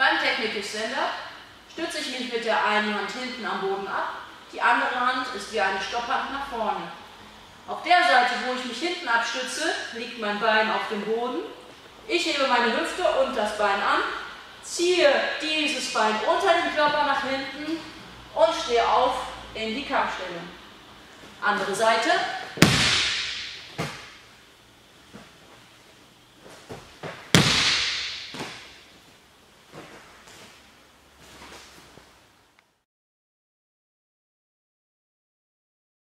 Beim Technical Stand-Up stütze ich mich mit der einen Hand hinten am Boden ab, die andere Hand ist wie eine Stopphand nach vorne. Auf der Seite, wo ich mich hinten abstütze, liegt mein Bein auf dem Boden. Ich hebe meine Hüfte und das Bein an, ziehe dieses Bein unter den Körper nach hinten und stehe auf in die Kampfstellung. Andere Seite,